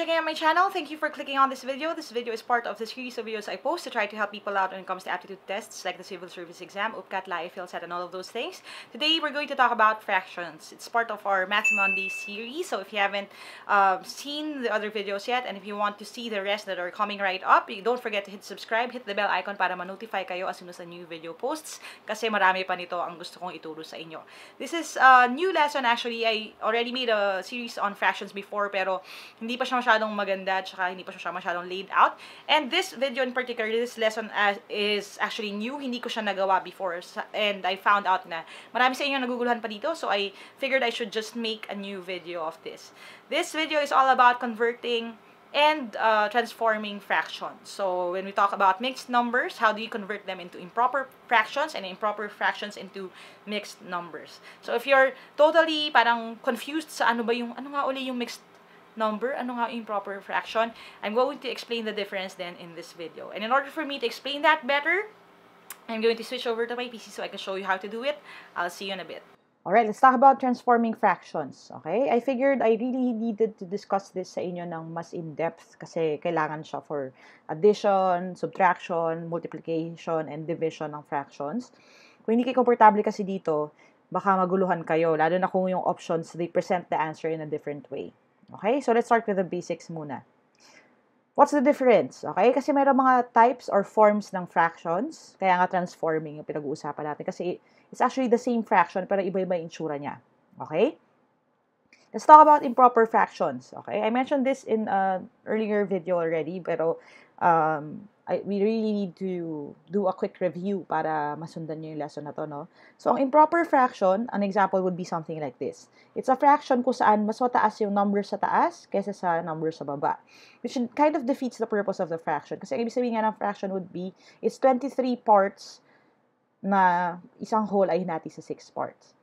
checking out my channel. Thank you for clicking on this video. This video is part of the series of videos I post to try to help people out when it comes to aptitude tests like the civil service exam, UPCAT, LAE, PhilSat, and all of those things. Today, we're going to talk about fractions. It's part of our Math Monday series. So if you haven't uh, seen the other videos yet, and if you want to see the rest that are coming right up, don't forget to hit subscribe, hit the bell icon para ma-notify kayo as soon as a new video posts. Kasi marami pa nito ang gusto kong ituro sa inyo. This is a new lesson actually. I already made a series on fractions before, pero hindi pa siya masyadong maganda, tsaka hindi pa siya masyadong laid out. And this video in particular, this lesson as, is actually new. Hindi ko siya nagawa before. And I found out na marami sa inyo naguguluhan pa dito, so I figured I should just make a new video of this. This video is all about converting and uh, transforming fractions. So when we talk about mixed numbers, how do you convert them into improper fractions and improper fractions into mixed numbers? So if you're totally parang confused sa ano ba yung, ano nga uli yung mixed number, ano nga improper fraction, I'm going to explain the difference then in this video. And in order for me to explain that better, I'm going to switch over to my PC so I can show you how to do it. I'll see you in a bit. Alright, let's talk about transforming fractions. Okay? I figured I really needed to discuss this sa inyo ng mas in-depth kasi kailangan siya for addition, subtraction, multiplication, and division ng fractions. Kung hindi kayo komportable kasi dito, baka maguluhan kayo, lalo na kung yung options, they present the answer in a different way. Okay? So, let's start with the basics muna. What's the difference? Okay? Kasi mayroong mga types or forms ng fractions. Kaya nga transforming yung pinag-uusapan natin. Kasi it's actually the same fraction pero iba-iba yung itsura niya. Okay? Let's talk about improper fractions. Okay? I mentioned this in an earlier video already pero um, I, we really need to do a quick review para masundan nyo yung lesson na to, no? So, ang improper fraction, an example would be something like this. It's a fraction kung saan mas mataas yung number sa taas kaysa sa number sa baba. Which kind of defeats the purpose of the fraction. Kasi ang ibig sabihin nga ng fraction would be, it's 23 parts na isang whole ay hinati sa 6 parts.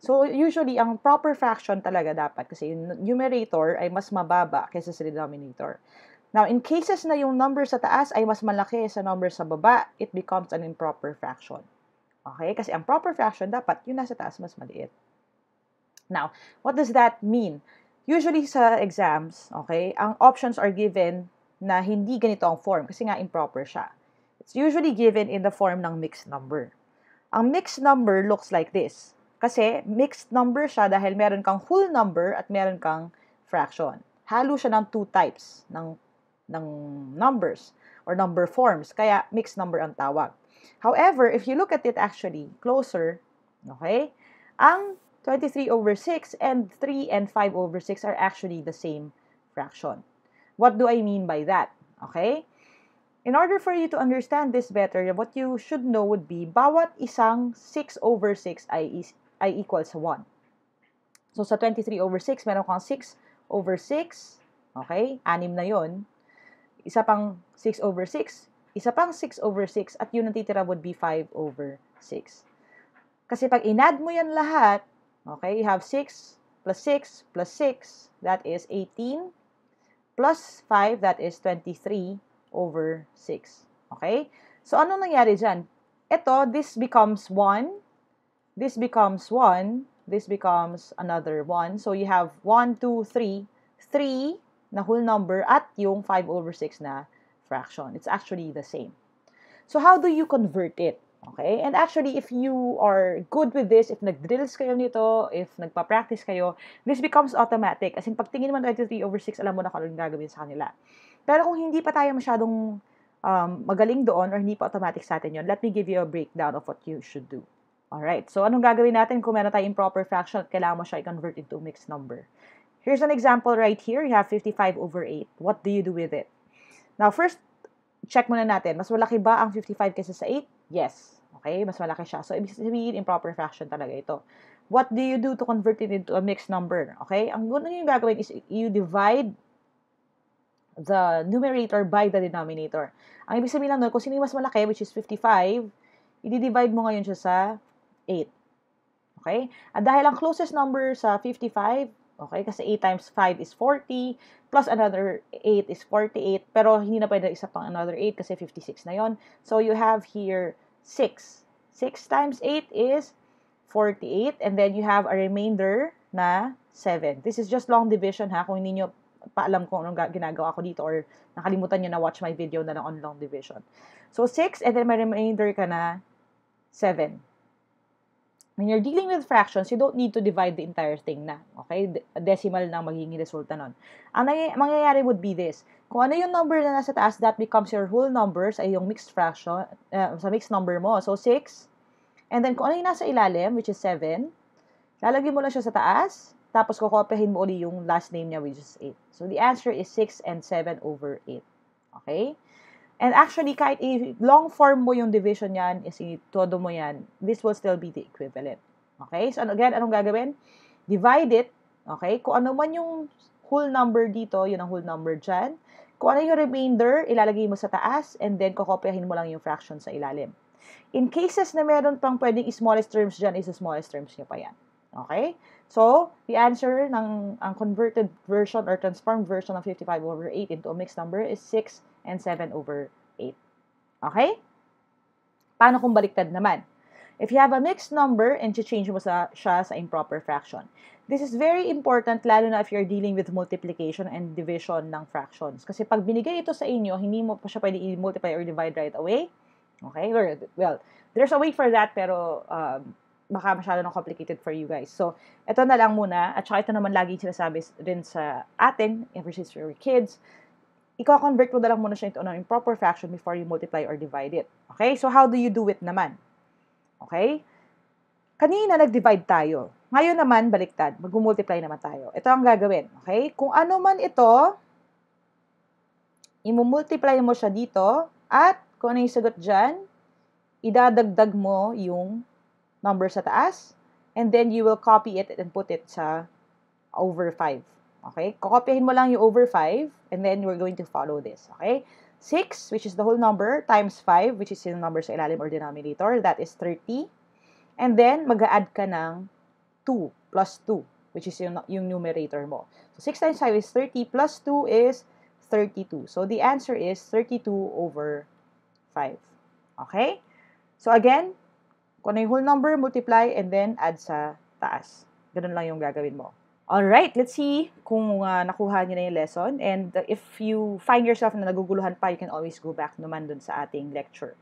So, usually, ang proper fraction talaga dapat kasi yung numerator ay mas mababa kaysa sa denominator. Now, in cases na yung number sa taas ay mas malaki sa number sa baba, it becomes an improper fraction. Okay? Kasi ang proper fraction, dapat yung nasa taas mas maliit. Now, what does that mean? Usually sa exams, okay, ang options are given na hindi ganito ang form kasi nga improper siya. It's usually given in the form ng mixed number. Ang mixed number looks like this. Kasi mixed number siya dahil meron kang whole number at meron kang fraction. Halo siya ng two types ng ng numbers or number forms. Kaya mixed number ang tawag. However, if you look at it actually closer, okay, ang 23 over 6 and 3 and 5 over 6 are actually the same fraction. What do I mean by that? Okay? In order for you to understand this better, what you should know would be bawat isang 6 over 6 ay, is, ay equals 1. So, sa 23 over 6, meron kang 6 over 6. Okay? Anim na yon isa pang 6 over 6, isa pang 6 over 6, at yun natitira would be 5 over 6. Kasi pag inad mo yan lahat, okay, you have 6 plus 6 plus 6, that is 18, plus 5, that is 23 over 6. Okay? So, ano nangyari dyan? Ito, this becomes 1, this becomes 1, this becomes another 1. So, you have 1, 2, 3, 3 na whole number at yung 5 over 6 na fraction. It's actually the same. So, how do you convert it? Okay? And actually, if you are good with this, if nag-drills kayo nito, if nagpa-practice kayo, this becomes automatic. As in, pagtingin mo 23 over 6, alam mo na kung anong gagawin sa kanila. Pero kung hindi pa tayo masyadong um, magaling doon or hindi pa automatic sa atin yon, let me give you a breakdown of what you should do. Alright, so anong gagawin natin kung meron tayong improper fraction at kailangan mo siya i-convert into mixed number? Here's an example right here. You have 55 over 8. What do you do with it? Now, first, check muna natin. Mas malaki ba ang 55 kaysa sa 8? Yes. Okay, mas malaki siya. So, ibig sabihin, improper fraction talaga ito. What do you do to convert it into a mixed number? Okay, ang guna yung gagawin is you divide the numerator by the denominator. Ang ibig sabihin lang nun, kung sino yung mas malaki, which is 55, i-divide mo ngayon siya sa 8. Okay? At dahil ang closest number sa 55 Okay? Kasi 8 times 5 is 40, plus another 8 is 48, pero hindi na pwede isa pang another 8 kasi 56 na yon. So, you have here 6. 6 times 8 is 48, and then you have a remainder na 7. This is just long division ha. Kung hindi nyo paalam kung anong ga- ginagawa ko dito or nakalimutan nyo na watch my video na lang on long division. So, 6 and then may remainder ka na 7. When you're dealing with fractions, you don't need to divide the entire thing na. Okay? De- decimal na magiging resulta nun. Ang mangyayari would be this. Kung ano yung number na nasa taas, that becomes your whole numbers, ay yung mixed fraction, uh, sa mixed number mo. So, 6. And then, kung ano yung nasa ilalim, which is 7, lalagay mo lang siya sa taas, tapos kukopihin mo uli yung last name niya, which is 8. So, the answer is 6 and 7 over 8. Okay? And actually, kahit i-long form mo yung division yan, is todo mo yan, this will still be the equivalent. Okay? So, again, anong gagawin? Divide it. Okay? Kung ano man yung whole number dito, yun ang whole number dyan. Kung ano yung remainder, ilalagay mo sa taas, and then kukopyahin mo lang yung fraction sa ilalim. In cases na meron pang pwedeng smallest terms dyan, is smallest terms nyo pa yan. Okay? So, the answer ng ang converted version or transformed version of 55 over 8 into a mixed number is 6 and 7 over 8. Okay? Paano kung baliktad naman? If you have a mixed number and change mo sa, siya sa improper fraction. This is very important lalo na if you're dealing with multiplication and division ng fractions. Kasi pag binigay ito sa inyo, hindi mo pa siya pwede i-multiply or divide right away. Okay? Well, there's a way for that pero um, baka masyado nang complicated for you guys. So, ito na lang muna. At saka ito naman lagi sinasabi rin sa atin, ever since we were kids, i-convert mo na lang muna siya into an improper fraction before you multiply or divide it. Okay? So, how do you do it naman? Okay? Kanina, nag-divide tayo. Ngayon naman, baliktad. Mag-multiply naman tayo. Ito ang gagawin. Okay? Kung ano man ito, imumultiply mo siya dito, at kung ano yung sagot dyan, idadagdag mo yung number sa taas, and then you will copy it and put it sa over 5. Okay? Kokopyahin mo lang yung over 5, and then we're going to follow this. Okay? 6, which is the whole number, times 5, which is yung number sa ilalim or denominator, that is 30. And then, mag-add ka ng 2 plus 2, which is yung, yung numerator mo. So, 6 times 5 is 30, plus 2 is 32. So, the answer is 32 over 5. Okay? So, again, kung ano yung whole number, multiply, and then add sa taas. Ganun lang yung gagawin mo. Alright, let's see kung uh, nakuha niyo na yung lesson. And uh, if you find yourself na naguguluhan pa, you can always go back naman dun sa ating lecture.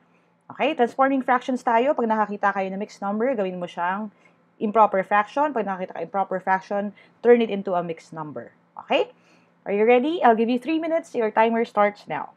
Okay, transforming fractions tayo. Pag nakakita kayo ng mixed number, gawin mo siyang improper fraction. Pag nakakita ka improper fraction, turn it into a mixed number. Okay? Are you ready? I'll give you 3 minutes. Your timer starts now.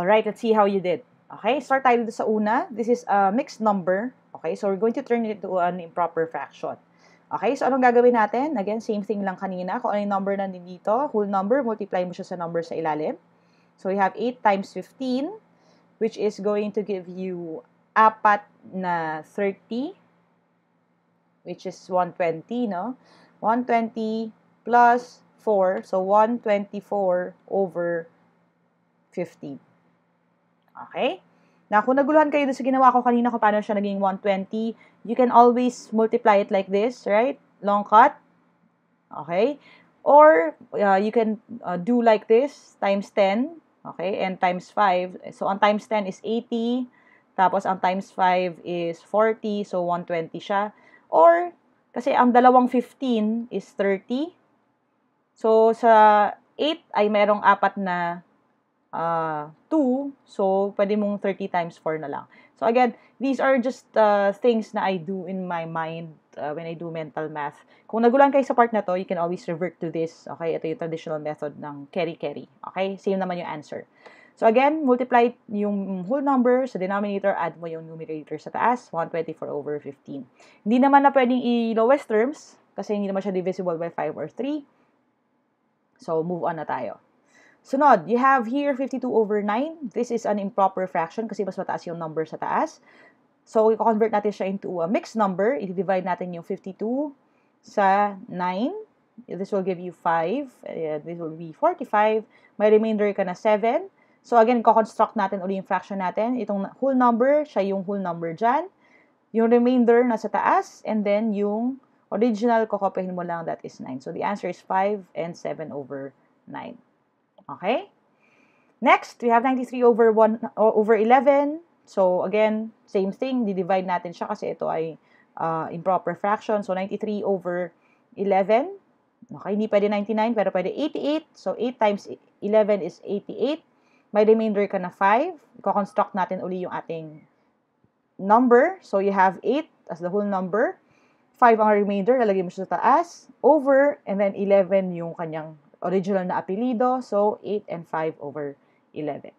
Alright, let's see how you did. Okay, start tayo dito sa una. This is a mixed number. Okay, so we're going to turn it into an improper fraction. Okay, so anong gagawin natin? Again, same thing lang kanina. Kung ano yung number na dito, whole number, multiply mo siya sa number sa ilalim. So we have 8 times 15, which is going to give you apat na 30, which is 120, no? 120 plus 4, so 124 over 15. Okay? Na kung naguluhan kayo sa ginawa ko kanina kung paano siya naging 120, you can always multiply it like this, right? Long cut. Okay? Or uh, you can uh, do like this, times 10, okay? And times 5. So, ang times 10 is 80. Tapos, ang times 5 is 40. So, 120 siya. Or, kasi ang dalawang 15 is 30. So, sa 8 ay merong apat na uh, 2. So, pwede mong 30 times 4 na lang. So, again, these are just uh, things na I do in my mind uh, when I do mental math. Kung nagulan kayo sa part na to, you can always revert to this. Okay, ito yung traditional method ng carry-carry. Okay, same naman yung answer. So, again, multiply yung whole number sa denominator, add mo yung numerator sa taas, 124 over 15. Hindi naman na pwedeng i-lowest terms kasi hindi naman siya divisible by 5 or 3. So, move on na tayo. Sunod, you have here 52 over 9. This is an improper fraction kasi mas mataas yung number sa taas. So, i-convert natin siya into a mixed number. I-divide natin yung 52 sa 9. This will give you 5. Uh, this will be 45. May remainder ka na 7. So, again, i-construct natin ulit yung fraction natin. Itong whole number, siya yung whole number dyan. Yung remainder nasa taas. And then, yung original, kokopyahin mo lang, that is 9. So, the answer is 5 and 7 over 9. Okay? Next, we have 93 over 1 over 11. So, again, same thing. Di-divide natin siya kasi ito ay uh, improper fraction. So, 93 over 11. Okay, hindi pwede 99, pero pwede 88. So, 8 times 11 is 88. May remainder ka na 5. Iko-construct natin uli yung ating number. So, you have 8 as the whole number. 5 ang remainder, lalagay mo siya sa taas. Over, and then 11 yung kanyang original na apelido. So, 8 and 5 over 11.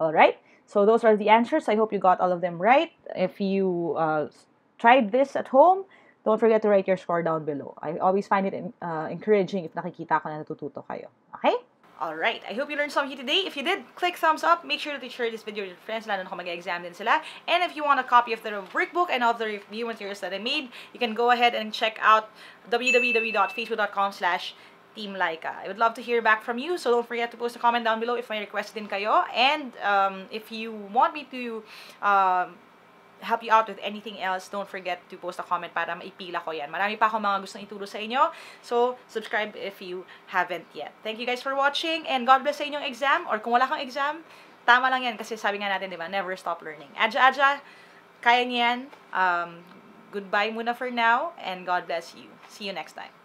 Alright? So, those are the answers. I hope you got all of them right. If you uh, tried this at home, don't forget to write your score down below. I always find it uh, encouraging if nakikita ko na natututo kayo. Okay? Alright, I hope you learned something today. If you did, click thumbs up. Make sure to share this video with your friends, lalo na kung mag-exam din sila. And if you want a copy of the workbook and other review materials that I made, you can go ahead and check out www.facebook.com slash Team Laika. I would love to hear back from you, so don't forget to post a comment down below if may request din kayo. And um, if you want me to um, help you out with anything else, don't forget to post a comment para maipila ko yan. Marami pa akong mga gustong ituro sa inyo. So, subscribe if you haven't yet. Thank you guys for watching and God bless sa inyong exam or kung wala kang exam, tama lang yan kasi sabi nga natin, di ba, never stop learning. Adja, adja, kaya niyan. Um, goodbye muna for now and God bless you. See you next time.